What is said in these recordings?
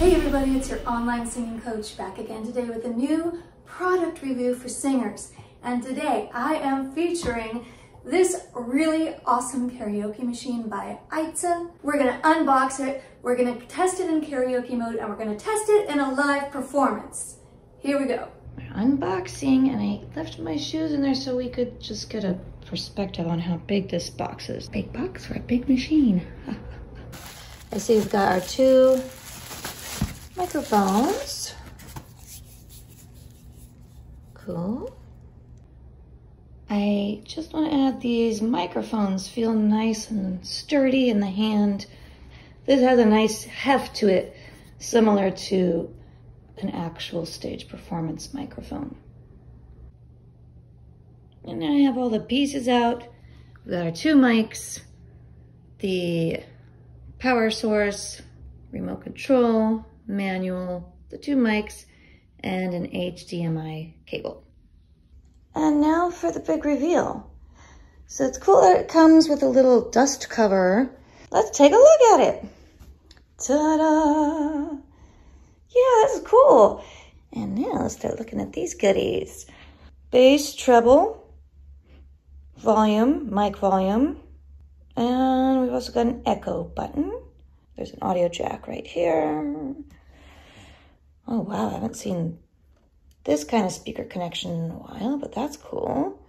Hey everybody, it's your online singing coach back again today with a new product review for singers. And today I am featuring this really awesome karaoke machine by EYTSE. We're gonna unbox it, we're gonna test it in karaoke mode, and we're gonna test it in a live performance. Here we go. Unboxing, and I left my shoes in there so we could just get a perspective on how big this box is. Big box for a big machine. I see we've got our two microphones. Cool. I just want to add these microphones feel nice and sturdy in the hand. This has a nice heft to it, similar to an actual stage performance microphone. And now I have all the pieces out. We've got our two mics, the power source, remote control, manual, the two mics, and an HDMI cable. And now for the big reveal. So it's cool that it comes with a little dust cover. Let's take a look at it. Ta-da! Yeah, this is cool. And now let's start looking at these goodies. Bass, treble, volume, mic volume, and we've also got an echo button. There's an audio jack right here. Oh wow, I haven't seen this kind of speaker connection in a while, but that's cool.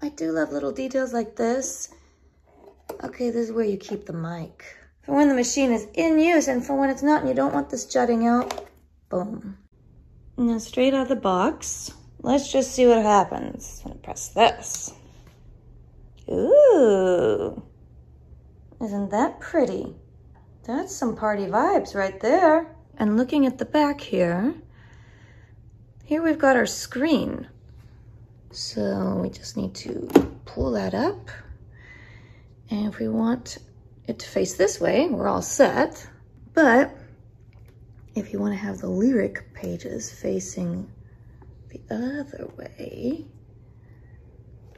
I do love little details like this. Okay, this is where you keep the mic. For when the machine is in use and for when it's not and you don't want this jutting out, boom. Now straight out of the box, let's just see what happens when I press this. Ooh, isn't that pretty? That's some party vibes right there. And looking at the back here, here we've got our screen. So we just need to pull that up. And if we want it to face this way, we're all set. But if you want to have the lyric pages facing the other way,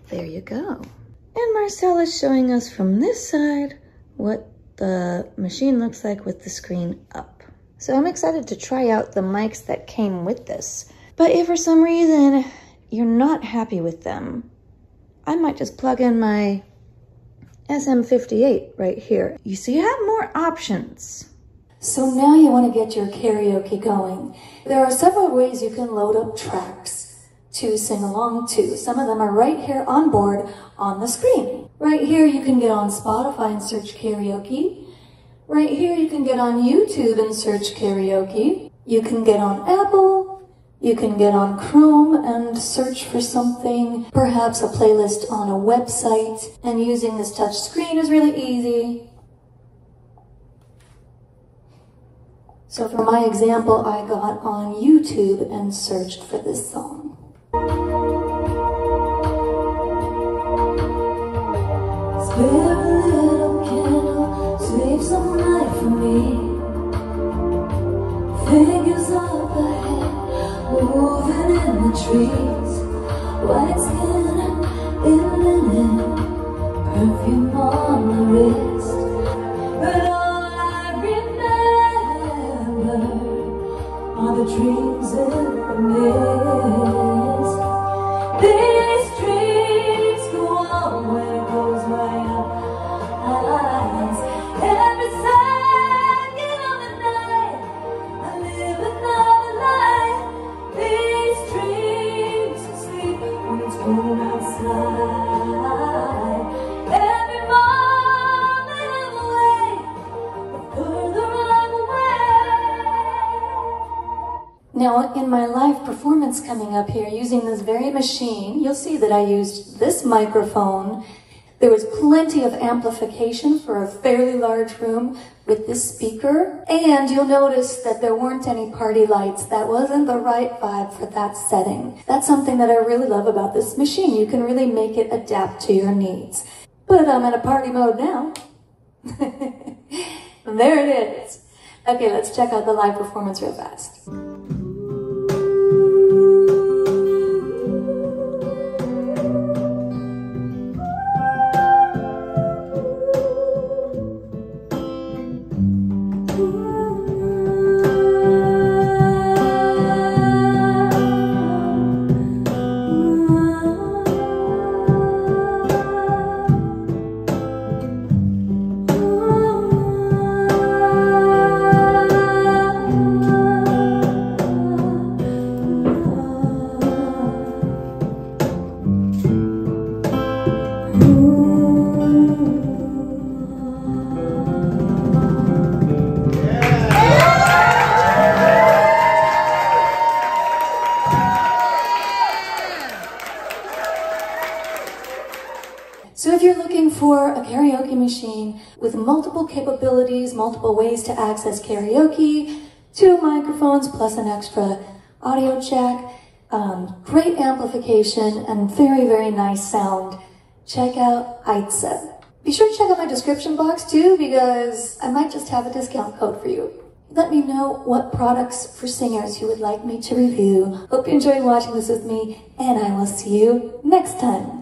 there you go. And Marcel is showing us from this side what the machine looks like with the screen up. So I'm excited to try out the mics that came with this. But if for some reason you're not happy with them, I might just plug in my SM58 right here. You see, you have more options. So now you want to get your karaoke going. There are several ways you can load up tracks to sing along to. Some of them are right here on board on the screen. Right here you can get on Spotify and search karaoke. Right here you can get on YouTube and search karaoke. You can get on Apple, you can get on Chrome and search for something, perhaps a playlist on a website, and using this touch screen is really easy. So for my example, I got on YouTube and searched for this song. Fingers up ahead moving in the trees. White skin in linen Perfume on the wrist Now, in my live performance coming up here, using this very machine, you'll see that I used this microphone. There was plenty of amplification for a fairly large room with this speaker. And you'll notice that there weren't any party lights. That wasn't the right vibe for that setting. That's something that I really love about this machine. You can really make it adapt to your needs. But I'm in a party mode now. there it is. Okay, let's check out the live performance real fast. With multiple capabilities, multiple ways to access karaoke, two microphones plus an extra audio jack, um, great amplification, and very, very nice sound. Check out EYTSE. Be sure to check out my description box too, because I might just have a discount code for you. Let me know what products for singers you would like me to review. Hope you enjoyed watching this with me, and I will see you next time.